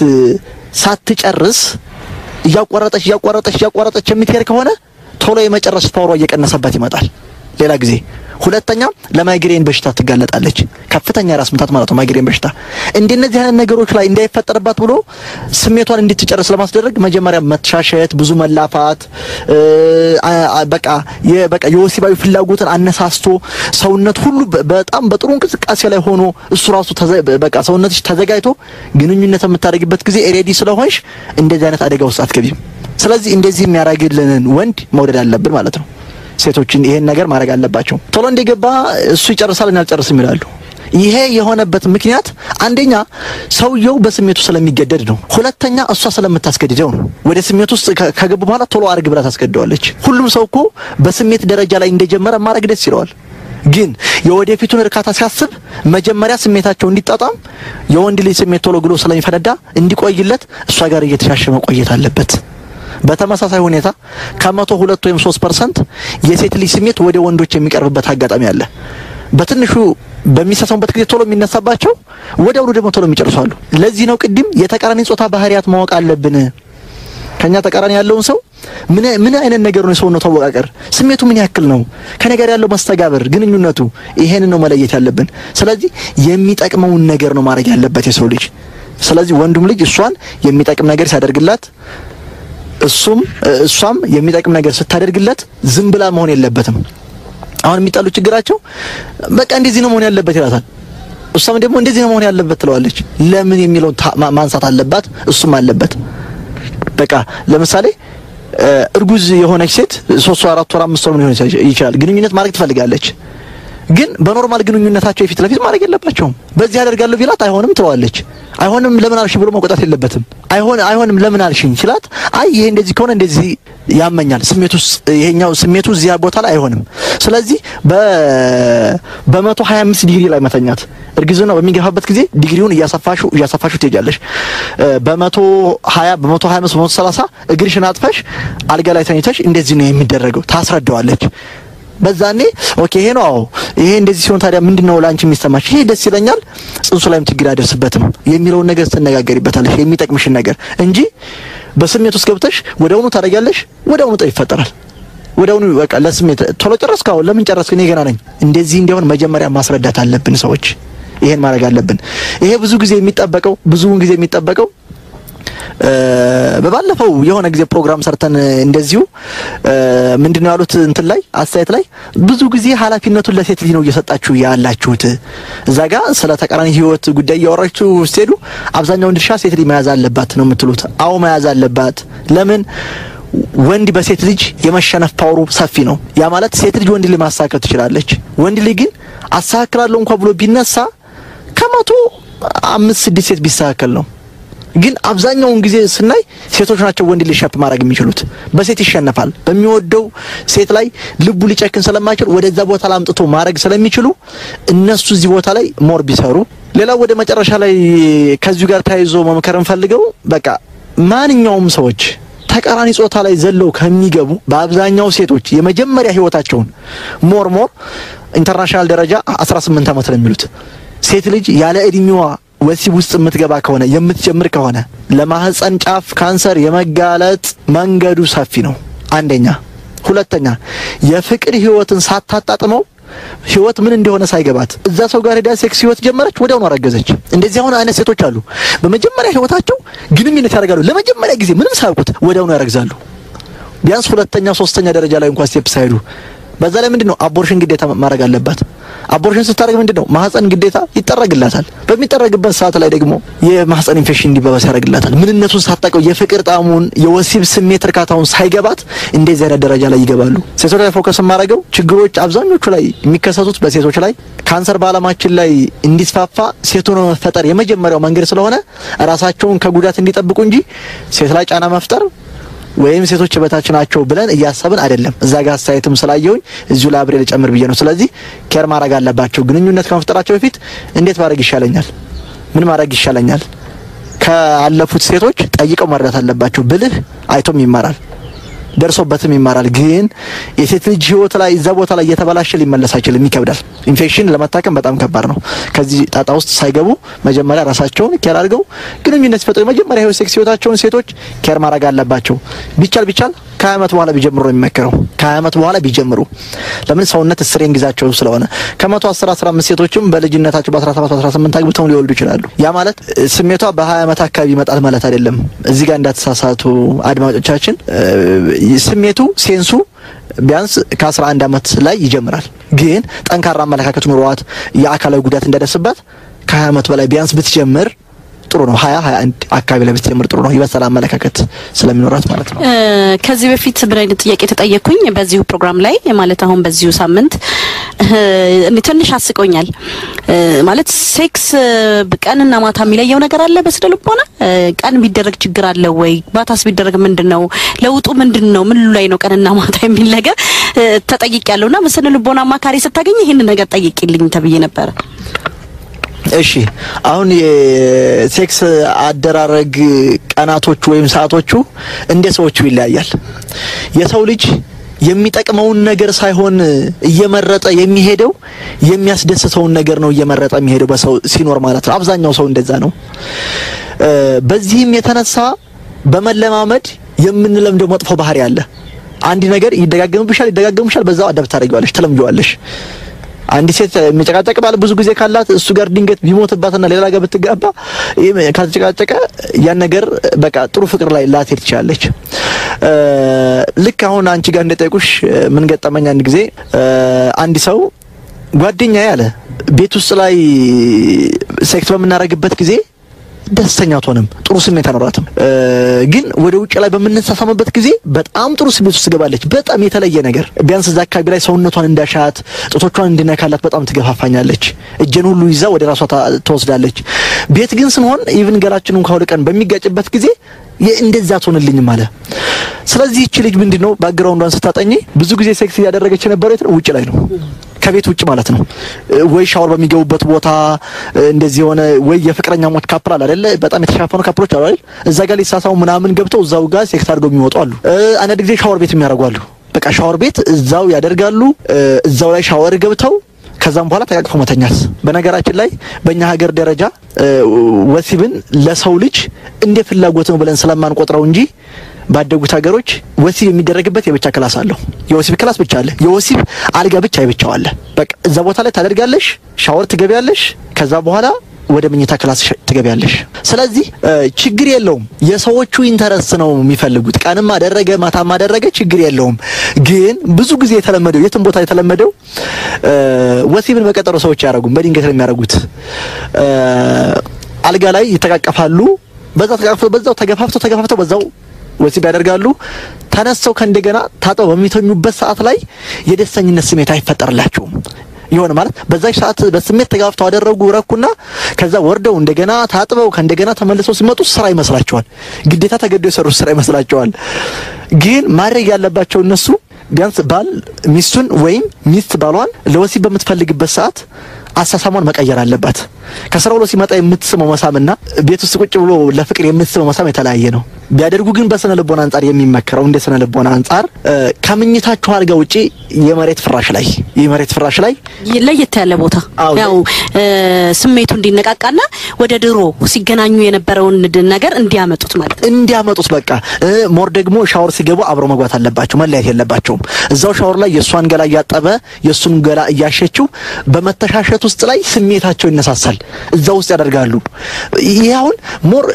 ሳትጨርስ እያቋረጠች እያቋረጠች እያቋረጠች የምትሄድ ከሆነ ቶሎ የመጨረስ ፓወሯ እየቀነሰባት ይመጣል ሌላ ጊዜ። ሁለተኛ ለማይግሬን በሽታ ትጋለጣለች። ከፍተኛ ራስ ምታት ማለት ነው ማይግሬን በሽታ። እንደነዚህ አይነት ነገሮች ላይ እንዳይፈጠርባት ብሎ ስሜቷን እንድትጨርስ ለማስደረግ መጀመሪያ መተሻሸት፣ ብዙ መላፋት፣ በቃ በቃ የወሲባዊ ፍላጎትን አነሳስቶ ሰውነት ሁሉ በጣም በጥሩ እንቅስቃሴ ላይ ሆኖ እሱ ራሱ በቃ ሰውነትሽ ተዘጋጅቶ ግንኙነት የምታደርግበት ጊዜ ሬዲ ስለሆንሽ እንደዚህ አይነት አደጋ ውስጥ አትገቢም። ስለዚህ እንደዚህ የሚያደርግልንን ወንድ መውደድ አለብን ማለት ነው። ሴቶችን ይሄን ነገር ማድረግ አለባቸው። ቶሎ እንደገባ እሱ ይጨርሳል እኔ አልጨርስም ይላሉ። ይሄ የሆነበት ምክንያት አንደኛ ሰውየው በስሜቱ ስለሚገደድ ነው። ሁለተኛ እሷ ስለምታስገድደው ነው። ወደ ስሜት ውስጥ ከገቡ በኋላ ቶሎ አድርግ ብላ ታስገድደዋለች። ሁሉም ሰው እኮ በስሜት ደረጃ ላይ እንደጀመረ ማድረግ ደስ ይለዋል። ግን የወደፊቱን እርካታ ሲያስብ መጀመሪያ ስሜታቸው እንዲጣጣም የወንድ ልጅ ስሜት ቶሎ ግሎ ስለሚፈነዳ እንዲቆይለት እሷ ጋር እየተሻሸ መቆየት አለበት። በተመሳሳይ ሁኔታ ከመቶ ሁለት ወይም ሶስት percent የሴት ልጅ ስሜት ወደ ወንዶች የሚቀርብበት አጋጣሚ አለ። በትንሹ በሚሳሳሙበት ጊዜ ቶሎ የሚነሳባቸው ወዲያውኑ ደግሞ ቶሎ የሚጨርሷሉ። ለዚህ ነው ቅድም የተቃራኒ ጾታ ባህሪያት ማወቅ አለብን። ከኛ ተቃራኒ ያለውን ሰው ምን ምን አይነት ነገር ነው የሰውነቱ አወቃቀር፣ ስሜቱ ምን ያክል ነው፣ ከኔ ጋር ያለው መስተጋብር፣ ግንኙነቱ፣ ይሄንን ነው መለየት ያለብን። ስለዚህ የሚጠቅመውን ነገር ነው ማድረግ ያለበት የሰው ልጅ። ስለዚህ ወንዱም ልጅ እሷን የሚጠቅም ነገር ሲያደርግላት እሱም እሷም የሚጠቅም ነገር ስታደርግለት ዝም ብላ መሆን የለበትም። አሁን የሚጣሉ ችግራቸው በቃ እንደዚህ ነው መሆን ያለበት ይላታል። እሷም ደግሞ እንደዚህ ነው መሆን ያለበት ትለዋለች። ለምን የሚለውን ማንሳት አለባት፣ እሱም አለበት። በቃ ለምሳሌ እርጉዝ የሆነች ሴት ሶስት ወር፣ አራት ወር፣ አምስት ወር ሊሆን ይችላል ግንኙነት ማድረግ ትፈልጋለች። ግን በ normal ግንኙነታቸው የፊት ለፊት ማድረግ የለባቸውም። በዚህ አደርጋለሁ ቢላት አይሆንም ትለዋለች። አይሆንም ለምን አልሽ ብሎ መቆጣት የለበትም። አይሆን አይሆንም ለምን አልሽኝ ሲላት አይ ይሄ እንደዚህ ከሆነ እንደዚህ ያመኛል፣ ስሜቱ ይሄኛው ስሜቱ እዚያ ቦታ ላይ አይሆንም። ስለዚህ በመቶ 25 ዲግሪ ላይ መተኛት እርግዝናው በሚገፋበት ጊዜ ዲግሪውን እያሰፋሹ እያሰፋሹ ትሄጃለሽ። በመቶ 20 በመቶ 25 በመቶ 30 እግርሽን አጥፈሽ አልጋ ላይ ተኝተሽ እንደዚህ ነው የሚደረገው ታስረዳዋለች። በዛኔ okay ይሄ ነው አዎ ይሄ እንደዚህ ሲሆን ታዲያ ምንድነው ላንቺ የሚሰማሽ? ይሄ ደስ ይለኛል፣ ጽንሱ ላይም ችግር አይደርስበትም የሚለውን ነገር ትነጋገሪበታለሽ፣ የሚጠቅምሽን ነገር እንጂ በስሜት ውስጥ ገብተሽ ወደውኑ ታደርጊያለሽ፣ ወደውኑ ጠብ ይፈጠራል። ወደውኑ በቃ ለስሜት ቶሎ ጨረስክ፣ አዎ ለምን ጨረስክ? እኔ ገና ነኝ። እንደዚህ እንዲሆን መጀመሪያ ማስረዳት አለብን ሰዎች፣ ይሄን ማድረግ አለብን። ይሄ ብዙ ጊዜ የሚጠበቀው ብዙውን ጊዜ የሚጠበቀው በባለፈው የሆነ ጊዜ ፕሮግራም ሰርተን እንደዚሁ ምንድነው ያሉት እንትን ላይ አስተያየት ላይ ብዙ ጊዜ ኃላፊነቱን ለሴት ልጅ ነው እየሰጣችሁ ያላችሁት። እዛ ጋ ስለ ተቃራኒ ሕይወት ጉዳይ እያወራችሁ ስትሄዱ አብዛኛውን ድርሻ ሴት ልጅ መያዝ አለባት ነው የምትሉት። አዎ መያዝ አለባት። ለምን ወንድ በሴት ልጅ የመሸነፍ power ኡ ሰፊ ነው። ያ ማለት ሴት ልጅ ወንድ ልጅ ማስተካከል ትችላለች። ወንድ ልጅ ግን አስተካክላለሁ እንኳ ብሎ ቢነሳ ከመቶ አምስት ስድስት ሴት ቢስተካከል ነው ግን አብዛኛውን ጊዜ ስናይ ሴቶች ናቸው ወንድ ሊ shape ማድረግ የሚችሉት። በሴት ይሸነፋል። በሚወደው ሴት ላይ ልቡ ሊጨክን ስለማይችል ወደዛ ቦታ ላይ አምጥቶ ማድረግ ስለሚችሉ እነሱ እዚህ ቦታ ላይ more ቢሰሩ። ሌላው ወደ መጨረሻ ላይ ከዚሁ ጋር ተያይዞ መምከር እንፈልገው በቃ ማንኛውም ሰዎች ተቃራኒ ጾታ ላይ ዘለው ከሚገቡ በአብዛኛው ሴቶች የመጀመሪያ ህይወታቸውን more more international ደረጃ 18 ዓመት ነው የሚሉት ሴት ልጅ ያለ እድሜዋ ወሲብ ውስጥ የምትገባ ከሆነ የምትጀምር ከሆነ ለማህፀን ጫፍ ካንሰር የመጋለጥ መንገዱ ሰፊ ነው። አንደኛ። ሁለተኛ የፍቅር ህይወትን ሳታጣጥመው ህይወት ምን እንደሆነ ሳይገባት እዛ ሰው ጋር ሄዳ ሴክስ ህይወት ጀመረች፣ ወዲያውኑ አረገዘች። እንደዚህ አሁን አይነት ሴቶች አሉ። በመጀመሪያ ህይወታቸው ግንኙነት ያደርጋሉ። ለመጀመሪያ ጊዜ ምንም ሳያውቁት ወዲያውኑ ያረግዛሉ። ቢያንስ ሁለተኛ ሶስተኛ ደረጃ ላይ እንኳን step ሳይሄዱ በዛ ላይ ምንድነው abortion ግዴታ ማድረግ አለባት። abortion ስታደርግ ምንድነው ማህፀን ግዴታ ይጠረግላታል። በሚጠረግበት ሰዓት ላይ ደግሞ የማህፀን ኢንፌክሽን እንዲባባስ ያደርግላታል። ምንነቱን ሳታውቀው የፍቅር ጣዕሙን የወሲብ ስሜት እርካታውን ሳይገባት እንደዚህ አይነት ደረጃ ላይ ይገባሉ። ሴቶች ላይ focus የማደርገው ችግሮች አብዛኞቹ ላይ የሚከሰቱት በሴቶች ላይ ካንሰር በዓለማችን ላይ እንዲስፋፋ ሆኖ መፈጠር የመጀመሪያው መንገድ ስለሆነ ራሳቸውን ከጉዳት እንዲጠብቁ እንጂ ሴት ላይ ጫና መፍጠር ወይም ሴቶች በታች ናቸው ብለን እያሰብን አይደለም። እዛ ጋር አስተያየትም ስላየሁኝ እዚሁ ላይ አብሬ ልጨምር ብዬ ነው። ስለዚህ care ማድረግ አለባቸው። ግንኙነት ከመፍጠራቸው በፊት እንዴት ማድረግ ይሻለኛል፣ ምን ማድረግ ይሻለኛል ካለፉት ሴቶች ጠይቀው መረዳት አለባቸው። ብልህ አይቶም ይማራል ደርሶበትም ይማራል። ግን የሴት ልጅ ሕይወት ላይ እዛ ቦታ ላይ እየተበላሸ ሊመለስ አይችልም። ይከብዳል። ኢንፌክሽን ለመታከም በጣም ከባድ ነው። ከዚህ ጣጣ ውስጥ ሳይገቡ መጀመሪያ ራሳቸውን care አድርገው ግንኙነት ሲፈጥሩ መጀመሪያ ህይወት ሴክስ ህይወታቸውን ሴቶች care ማድረግ አለባቸው። ቢቻል ቢቻል ከሀያ ዓመት በኋላ ቢጀምሩ ነው የሚመከረው። ከሀያ ዓመት በኋላ ቢጀምሩ ለምን ሰውነት እስሬን ጊዜያቸው ስለሆነ ከመቶ አስር አስራ አምስት ሴቶችም በልጅነታቸው በአስራ ሰባት አስራ ስምንት አግብተው ሊወልዱ ይችላሉ። ያ ማለት ስሜቷ በሀያ ዓመት አካባቢ ይመጣል ማለት አይደለም። እዚህ ጋር እንዳትሳሳቱ አድማጮቻችን። ስሜቱ ሴንሱ ቢያንስ ከ11 ዓመት ላይ ይጀምራል። ግን ጠንካራ አመለካከት ኑሯት የአካላዊ ጉዳት እንዳይደርስባት ከ20 ዓመት በላይ ቢያንስ ብትጀምር ጥሩ ነው። 20 21 አካባቢ ላይ ብትጀምር ጥሩ ነው። ይበሳል አመለካከት ስለሚኖራት ማለት ነው። ከዚህ በፊት ምን አይነት ጥያቄ ተጠየቅኩኝ በዚሁ ፕሮግራም ላይ ማለት አሁን በዚሁ ሳምንት እኔ ትንሽ አስቆኛል። ማለት ሴክስ ቀንና ማታ የሚለየው ነገር አለ በስነ ልቦና? ቀን ቢደረግ ችግር አለ ወይ? ማታስ ቢደረግ ምንድነው ለውጡ? ምንድነው? ምን ላይ ነው ቀንና ማታ የሚል ነገር ተጠይቄያለሁና በስነ ልቦና አማካሪ ስታገኝ ይሄን ነገር ጠይቂልኝ ተብዬ ነበረ። እሺ አሁን የሴክስ አደራረግ ቀናቶቹ ወይም ሰዓቶቹ እንደ ሰዎቹ ይለያያል። የሰው ልጅ የሚጠቅመውን ነገር ሳይሆን እየመረጠ የሚሄደው የሚያስደስተውን ነገር ነው እየመረጠ የሚሄደው በሰው ሲኖር ማለት ነው። አብዛኛው ሰው እንደዛ ነው። በዚህም የተነሳ በመለማመድ የምንለምደው መጥፎ ባህሪ አለ። አንድ ነገር ይደጋገምብሻል ይደጋገምብሻል፣ በዛው አዳብት ታደርጊዋለሽ፣ ትለምጂዋለሽ። አንዲት ሴት የሚጨቃጨቅ ባል ብዙ ጊዜ ካላት እሱ ጋር ድንገት ቢሞትባትና ሌላ ጋር ብትጋባ ካልተጨቃጨቀ ያን ነገር በቃ ጥሩ ፍቅር ላይ ላትሄድ ትችላለች። ልክ አሁን አንቺ ጋር እንደጠየቁሽ ምን ገጠመኝ፣ አንድ ጊዜ አንድ ሰው ጓደኛዬ አለ ቤት ውስጥ ላይ ሴክስ በምናደርግበት ጊዜ ደስተኛ አትሆንም፣ ጥሩ ስሜት አይኖራትም። ግን ወደ ውጭ ላይ በምንሳሳምበት ጊዜ በጣም ጥሩ ስሜት ውስጥ ትገባለች። በጣም የተለየ ነገር ቢያንስ እዛ አካባቢ ላይ ሰውነቷን እንዳሻት ጡቶቿን እንድነካላት በጣም ትገፋፋኛለች። እጄን ሁሉ ይዛ ወደ ራሷ ትወስዳለች። ቤት ግን ስንሆን even ገላችንን ካወለቅን በሚጋጭበት ጊዜ እንደዛ ትሆንልኝም አለ። ስለዚህ እቺ ልጅ ምንድነው background ዷን ስታጠኚ ብዙ ጊዜ ሴክስ እያደረገች የነበረው የት ነው? ውጭ ላይ ነው ከቤት ውጭ ማለት ነው። ወይ ሻወር በሚገቡበት ቦታ እንደዚህ የሆነ ወይ የፍቅረኛሞች couple አለ አይደለ? በጣም የተሻፈኑ couple ኦች አሉ አይደል? እዛ ጋር ሊሳሳሙ ምናምን ገብተው እዛው ጋር ሴክስ አድርገው የሚወጡ አሉ። አንዳንድ ጊዜ ሻወር ቤት የሚያደርጉ አሉ። በቃ ሻወር ቤት እዛው ያደርጋሉ። እዛው ላይ ሻወር ገብተው ከዛም በኋላ ተቃቅፎ መተኛት። በነገራችን ላይ በእኛ ሀገር ደረጃ ወሲብን ለሰው ልጅ እንደ ፍላጎት ነው ብለን ስለማንቆጥረው እንጂ ባደጉት ሀገሮች ወሲብ የሚደረግበት የብቻ class አለው። የወሲብ class ብቻ አለ። የወሲብ አልጋ ብቻ የብቻው አለ። በቃ እዛ ቦታ ላይ ታደርጋለሽ፣ ሻወር ትገቢያለሽ። ከዛ በኋላ ወደ መኝታ class ትገቢያለሽ። ስለዚህ ችግር የለውም። የሰዎቹ interest ነው የሚፈልጉት። ቀንም አደረገ ማታም አደረገ ችግር የለውም። ግን ብዙ ጊዜ የተለመደው የትም ቦታ የተለመደው ወሲብን በቀጠሮ ሰዎች ያደረጉም በድንገት ነው የሚያደርጉት። አልጋ ላይ ይተቃቀፋሉ። በዛው ተቃቅፈው በዛው ተገፋፍተው ተገፋፍተው በዛው ወሲብ ያደርጋሉ። ተነስተው ከእንደገና ታጠው በሚተኙበት ሰዓት ላይ የደስተኝነት ስሜት አይፈጠርላቸውም። ይሆን ማለት በዛች ሰዓት በስሜት ተጋፍተው አደረጉ ረኩና ከዛ ወርደው እንደገና ታጥበው ከእንደገና ተመልሰው ሲመጡ ስራ ይመስላቸዋል። ግዴታ ተገደው የሰሩት ስራ ይመስላቸዋል። ግን ማድረግ ያለባቸው እነሱ ቢያንስ ባል ሚስቱን ወይም ሚስት ባሏን ለወሲብ በምትፈልግበት ሰዓት አሳሳሟን መቀየር አለባት። ከስራ ውሎ ሲመጣ የምትስመው መሳምና ቤት ውስጥ ቁጭ ብሎ ለፍቅር የምትስመው መሳም የተለያየ ነው። ቢያደርጉ ግን በስነ ልቦና አንጻር የሚመከረው እንደ ስነ ልቦና አንጻር ከምኝታችሁ አልጋ ውጪ የመሬት ፍራሽ ላይ የመሬት ፍራሽ ላይ ለየት ያለ ቦታ ያው ስሜቱ እንዲነቃቃና ወደ ድሮ ሲገናኙ የነበረውን ነገር እንዲያመጡት ማለት እንዲያመጡት በቃ more ደግሞ ሻወር ሲገቡ አብረው መግባት አለባቸው። መለያየት የለባቸውም። እዛው ሻወር ላይ የእሷን ገላ እያጠበ የእሱን ገላ እያሸችው በመተሻሸት ውስጥ ላይ ስሜታቸው ይነሳሳል። እዛ ውስጥ ያደርጋሉ። ይሄ አሁን more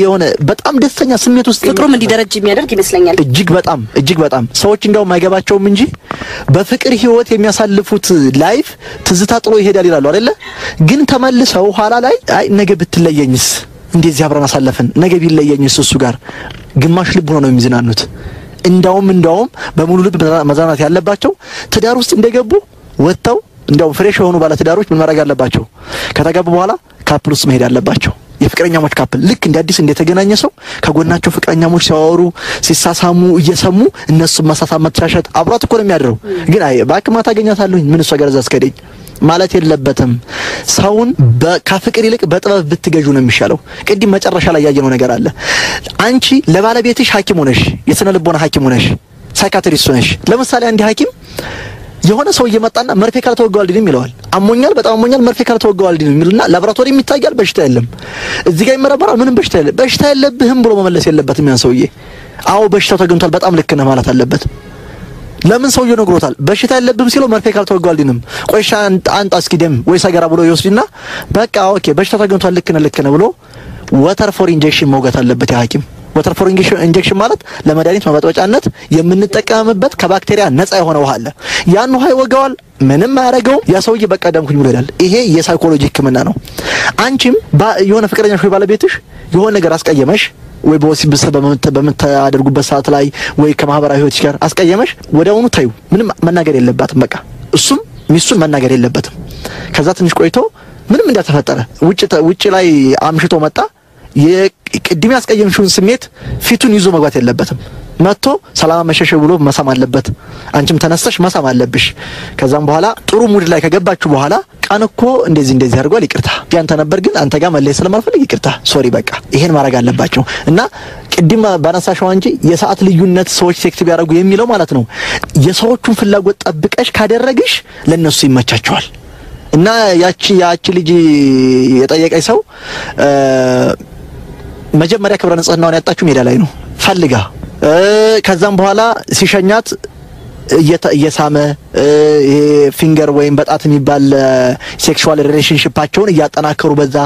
የሆነ በጣም ደስተኛ ስሜት ቤት ውስጥ ፍቅሩም እንዲደረጅ የሚያደርግ ይመስለኛል። እጅግ በጣም እጅግ በጣም ሰዎች እንደውም አይገባቸውም እንጂ በፍቅር ህይወት የሚያሳልፉት life ትዝታ ጥሎ ይሄዳል ይላሉ አይደለ? ግን ተመልሰው ኋላ ላይ አይ ነገ ብትለየኝስ፣ እንደዚህ አብረን አሳለፍን፣ ነገ ቢለየኝስ እሱ ጋር ግማሽ ልብ ሆነው ነው የሚዝናኑት። እንዳውም እንዳውም በሙሉ ልብ መዝናናት ያለባቸው ትዳር ውስጥ እንደገቡ ወጥተው እንዲያውም fresh የሆኑ ባለ ትዳሮች ምን ማድረግ አለባቸው? ከተጋቡ በኋላ couple ውስጥ መሄድ አለባቸው። የፍቅረኛሞች couple ልክ እንደ አዲስ እንደተገናኘ ሰው ከጎናቸው ፍቅረኛሞች ሲያወሩ ሲሳሳሙ እየሰሙ እነሱም መሳሳም መተሻሸት አብሯት እኮ ነው የሚያድረው። ግን አይ እባክህ ማታ አገኛታለሁኝ ምን እሷ ጋር እዛ አስከደኝ ማለት የለበትም። ሰውን ከፍቅር ይልቅ በጥበብ ብትገዡ ነው የሚሻለው። ቅድም መጨረሻ ላይ ያየነው ነገር አለ። አንቺ ለባለቤትሽ ሐኪም ሆነሽ የስነ ልቦና ሐኪም ሆነሽ ሳይካትሪስት ሆነሽ ለምሳሌ አንድ ሐኪም የሆነ ሰው እየመጣና መርፌ ካልተወጋው አልድንም ይለዋል። አሞኛል፣ በጣም አሞኛል፣ መርፌ ካልተወጋው አልድንም የሚልና ላቦራቶሪ የሚታያል፣ በሽታ የለም። እዚህ ጋር ይመረመራል፣ ምንም በሽታ የለም። በሽታ የለብህም ብሎ መመለስ የለበትም ያን ሰውዬ። አዎ በሽታው ተገኝቷል፣ በጣም ልክ ነህ ማለት አለበት። ለምን ሰውዬው ነግሮታል። በሽታ የለብህም ሲለው መርፌ ካልተወጋው አልድንም፣ ቆይሻ አምጣ እስኪ ደም ወይ ሰገራ ብሎ ይወስድና በቃ okay በሽታው ተገኝቷል፣ ልክ ነህ፣ ልክ ነህ ብሎ water for injection መውጋት አለበት ያ water for injection ማለት ለመድኃኒት መበጥበጫነት የምንጠቀምበት ከባክቴሪያ ነፃ የሆነ ውሃ አለ። ያን ውሃ ይወጋዋል፣ ምንም አያደርገውም። ያ ሰውዬ በቃ ዳንኩኝ ብሎ ይላል። ይሄ የሳይኮሎጂ ሕክምና ነው። አንቺም የሆነ ፍቅረኛሽ ወይ ባለቤትሽ የሆነ ነገር አስቀየመሽ ወይ በወሲብ ብስ በምታደርጉበት ሰዓት ላይ ወይ ከማህበራዊ ህይወትሽ ጋር አስቀየመሽ፣ ወዲያውኑ ታዩ ምንም መናገር የለባትም። በቃ እሱም ሚስቱን መናገር የለበትም። ከዛ ትንሽ ቆይቶ ምንም እንዳልተፈጠረ ውጭ ላይ አምሽቶ መጣ የቅድም ያስቀየምሽውን ስሜት ፊቱን ይዞ መግባት የለበትም። መጥቶ ሰላም መሸሸ ብሎ መሳም አለበት። አንቺም ተነስተሽ መሳም አለብሽ። ከዛም በኋላ ጥሩ mood ላይ ከገባችሁ በኋላ ቀን እኮ እንደዚህ እንደዚህ አድርጓል፣ ይቅርታ ያንተ ነበር፣ ግን አንተ ጋር መለየት ስለማልፈልግ ይቅርታ፣ sorry፣ በቃ ይሄን ማድረግ አለባቸው እና ቅድም ባነሳሽው እንጂ የሰዓት ልዩነት ሰዎች ሴክስ ቢያደርጉ የሚለው ማለት ነው የሰዎቹን ፍላጎት ጠብቀሽ ካደረግሽ ለነሱ ይመቻቸዋል። እና ያቺ ያቺ ልጅ የጠየቀኝ ሰው መጀመሪያ ክብረ ንጽህናውን ያጣችው ሜዳ ላይ ነው። ፈልጋ። ከዛም በኋላ ሲሸኛት እየሳመ finger ወይም በጣት የሚባል sexual relationship ኣቸውን እያጠናከሩ በዛ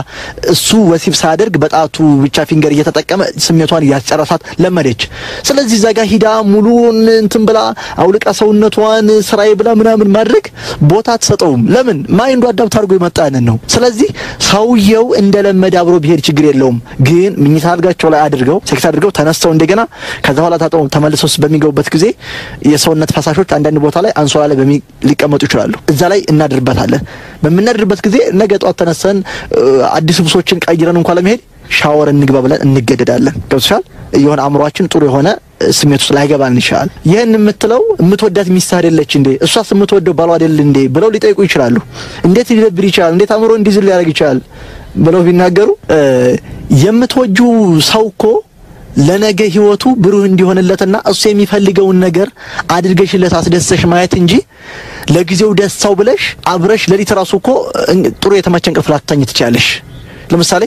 እሱ ወሲብ ሳያደርግ በጣቱ ብቻ finger እየተጠቀመ ስሜቷን እያስጨረሳት ለመደች። ስለዚህ እዛ ሂዳ ሙሉን እንትን ብላ አውልቃ ሰውነቷን ስራዬ ብላ ምናምን ማድረግ ቦታ አትሰጠውም። ለምን mind ኡ adapt አድርጎ የመጣ ያንን ነው። ስለዚህ ሰውየው እንደለመደ አብሮ ቢሄድ ችግር የለውም። ግን ምኝታ አልጋቸው ላይ አድርገው ሴክስ አድርገው ተነስተው እንደገና ከዛ በኋላ ታጥበው ተመልሰው በሚገቡበት ጊዜ የሰውነት ፈሳሾች አንዳንድ ቦታ ላይ አንሶላ ላይ ሊቀመጡ ይችላሉ። እዛ ላይ እናድርበታለን። በምናድርበት ጊዜ ነገ ጧት ተነስተን አዲስ ልብሶችን ቀይረን እንኳን ለመሄድ ሻወር እንግባ ብለን እንገደዳለን። ገብቶሻል? የሆነ አእምሯችን ጥሩ የሆነ ስሜት ውስጥ ላይገባን ይችላል። ይህን የምትለው የምትወዳት ሚስት አይደለች እንዴ? እሷስ የምትወደው ባሏ አይደል እንዴ? ብለው ሊጠይቁ ይችላሉ። እንዴት ሊደብር ይችላል? እንዴት አእምሮ እንዲዝል ሊያደርግ ይችላል? ብለው ቢናገሩ የምትወጁ ሰው እኮ ለነገ ህይወቱ ብሩህ እንዲሆንለትና እሱ የሚፈልገውን ነገር አድርገሽለት አስደሰሽ ማየት እንጂ ለጊዜው ደስታው ብለሽ አብረሽ ሌሊት ራሱ እኮ ጥሩ የተመቸ እንቅልፍ ላትተኝ ትችያለሽ። ለምሳሌ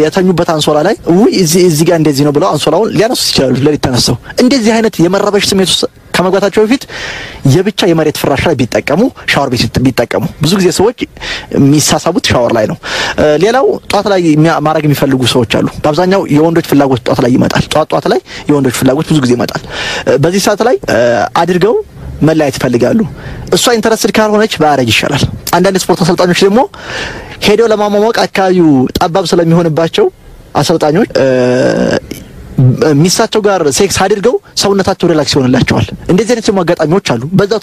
የተኙበት አንሶላ ላይ ውይ እዚህ ጋር እንደዚህ ነው ብለው አንሶላውን ሊያነሱት ይችላሉ። ሌሊት ተነስተው እንደዚህ አይነት የመረበሽ ስሜት ውስጥ ከመግባታቸው በፊት የብቻ የመሬት ፍራሽ ላይ ቢጠቀሙ፣ ሻወር ቤት ቢጠቀሙ። ብዙ ጊዜ ሰዎች የሚሳሳቡት ሻወር ላይ ነው። ሌላው ጧት ላይ ማድረግ የሚፈልጉ ሰዎች አሉ። በአብዛኛው የወንዶች ፍላጎት ጧት ላይ ይመጣል። ጧት ጧት ላይ የወንዶች ፍላጎት ብዙ ጊዜ ይመጣል። በዚህ ሰዓት ላይ አድርገው መለያየት ይፈልጋሉ። እሷ interested ካልሆነች ባያረግ ይሻላል። አንዳንድ ስፖርት አሰልጣኞች ደግሞ ሄደው ለማሟሟቅ አካባቢው ጠባብ ስለሚሆንባቸው አሰልጣኞች ሚስታቸው ጋር ሴክስ አድርገው ሰውነታቸው relax ይሆንላቸዋል። እንደዚህ አይነት ደግሞ አጋጣሚዎች አሉ። በዛው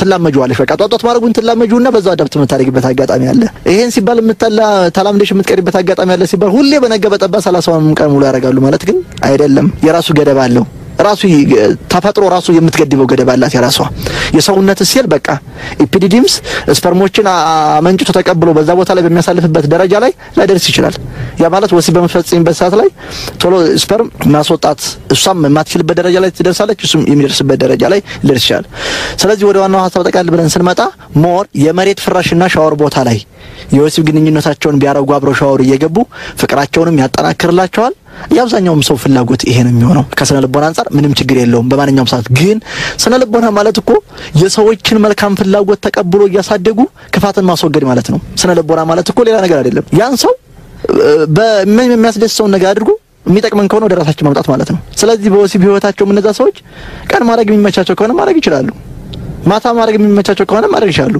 ትላመጂዋለሽ። በቃ ጧጧት ማድረጉን ትላመጂውና በዛው adapt የምታደርግበት አጋጣሚ አለ። ይሄን ሲባል የምትላ ተላምደሽ የምትቀሪበት አጋጣሚ አለ ሲባል ሁሌ በነገ በጠባ ሰላሳውን ቀን ሙሉ ያደርጋሉ ማለት ግን አይደለም። የራሱ ገደብ አለው። ራሱ ተፈጥሮ ራሱ የምትገድበው ገደብ አላት የራሷ የሰውነት ሴል በቃ epididymis sperm ኦችን አመንጭቶ ተቀብሎ በዛ ቦታ ላይ በሚያሳልፍበት ደረጃ ላይ ላይደርስ ይችላል። ያ ማለት ወሲብ በምትፈጽምበት ሰዓት ላይ ቶሎ sperm ማስወጣት እሷም የማትችልበት ደረጃ ላይ ትደርሳለች፣ እሱም የሚደርስበት ደረጃ ላይ ሊደርስ ይችላል። ስለዚህ ወደ ዋናው ሀሳብ ጠቅለል ብለን ስንመጣ more የመሬት ፍራሽና ሻወር ቦታ ላይ የወሲብ ግንኙነታቸውን ቢያረጉ አብረው ሻወር እየገቡ ፍቅራቸውንም ያጠናክርላቸዋል። የአብዛኛውም ሰው ፍላጎት ይሄ ነው የሚሆነው። ከስነ ልቦና አንጻር ምንም ችግር የለውም በማንኛውም ሰዓት። ግን ስነ ልቦና ማለት እኮ የሰዎችን መልካም ፍላጎት ተቀብሎ እያሳደጉ ክፋትን ማስወገድ ማለት ነው። ስነ ልቦና ማለት እኮ ሌላ ነገር አይደለም። ያን ሰው በምን የሚያስደስተውን ነገር አድርጎ የሚጠቅመን ከሆነ ወደ ራሳችን ማምጣት ማለት ነው። ስለዚህ በወሲብ ህይወታቸው እነዛ ሰዎች ቀን ማድረግ የሚመቻቸው ከሆነ ማድረግ ይችላሉ። ማታ ማድረግ የሚመቻቸው ከሆነ ማድረግ ይችላሉ።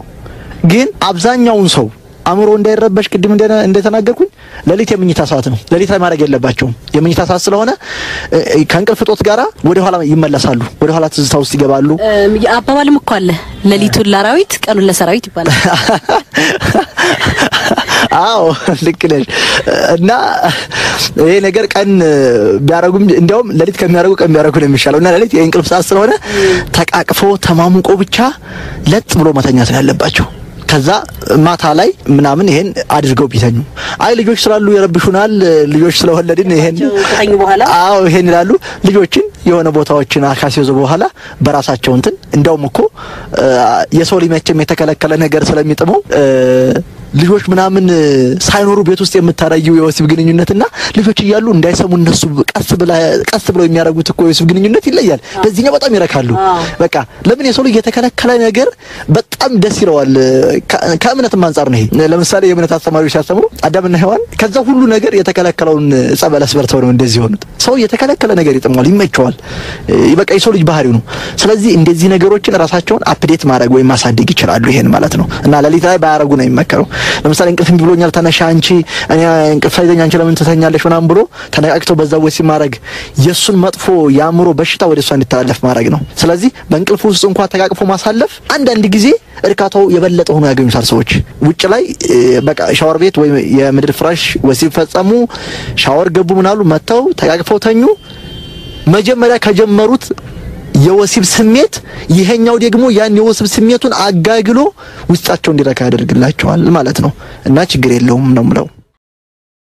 ግን አብዛኛውን ሰው አእምሮ እንዳይረበሽ ቅድም እንደተናገርኩኝ ሌሊት የመኝታ ሰዓት ነው። ሌሊት ላይ ማድረግ የለባቸውም። የመኝታ ሰዓት ስለሆነ ከእንቅልፍ እጦት ጋራ ወደ ኋላ ይመለሳሉ። ወደ ኋላ ትዝታ ውስጥ ይገባሉ። አባባልም እኮ አለ ሌሊቱን ለአራዊት ቀኑን ለሰራዊት ይባላል። አዎ ልክ ነሽ። እና ይሄ ነገር ቀን ቢያረጉም እንዲያውም ሌሊት ከሚያረጉ ቀን ቢያረጉ ነው የሚሻለው። እና ሌሊት የእንቅልፍ ሰዓት ስለሆነ ተቃቅፎ ተማሙቆ ብቻ ለጥ ብሎ መተኛት ነው ያለባቸው። ከዛ ማታ ላይ ምናምን ይሄን አድርገው ቢተኙ፣ አይ ልጆች ስላሉ ይረብሹናል፣ ልጆች ስለወለድን ይሄን ከተኙ በኋላ አዎ ይሄን ይላሉ። ልጆችን የሆነ ቦታዎችን ካስያዙ በኋላ በራሳቸው እንትን እንደውም እኮ የሰው ልጅ መቼም የተከለከለ ነገር ስለሚጥመው ልጆች ምናምን ሳይኖሩ ቤት ውስጥ የምታረየው የወሲብ ግንኙነትና ልጆች እያሉ እንዳይሰሙ እነሱ ቀስ ብላ ቀስ ብለው የሚያደርጉት እኮ የወሲብ ግንኙነት ይለያል። በዚህኛው በጣም ይረካሉ። በቃ ለምን የሰው ልጅ የተከለከለ ነገር በጣም ደስ ይለዋል። ከእምነትም አንጻር ነው ይሄ። ለምሳሌ የእምነት አስተማሪዎች ሲያስተምሩ አዳምና ሔዋን ከዛ ሁሉ ነገር የተከለከለውን ዕፀ በለስ በልተው ነው እንደዚህ የሆኑት። ሰው የተከለከለ ነገር ይጥመዋል፣ ይመቸዋል። በቃ የሰው ልጅ ባህሪው ነው። ስለዚህ እንደዚህ ነገሮችን ራሳቸውን update ማድረግ ወይም ማሳደግ ይችላሉ። ይሄን ማለት ነው እና ሌሊት ላይ ባያረጉ ነው የሚመከረው። ለምሳሌ እንቅልፍ ብሎኛል ተነሻ አንቺ እኔ እንቅልፍ ሳይዘኝ አንቺ ለምን ትተኛለሽ ምናምን ብሎ ተነቃቅተው በዛ ወሲብ ማድረግ የእሱን መጥፎ የአእምሮ በሽታ ወደ እሷ እንዲተላለፍ ማድረግ ነው። ስለዚህ በእንቅልፍ ውስጥ እንኳን ተቃቅፎ ማሳለፍ አንዳንድ ጊዜ እርካታው የበለጠ ሆኖ ያገኙታል ሰዎች። ውጭ ላይ በቃ ሻወር ቤት ወይም የምድር ፍራሽ ወሲብ ፈጸሙ፣ ሻወር ገቡ፣ ምናሉ መጥተው ተቃቅፈው ተኙ። መጀመሪያ ከጀመሩት የወሲብ ስሜት ይሄኛው ደግሞ ያን የወሲብ ስሜቱን አጋግሎ ውስጣቸው እንዲረካ ያደርግላቸዋል ማለት ነው እና ችግር የለውም ነው ምለው።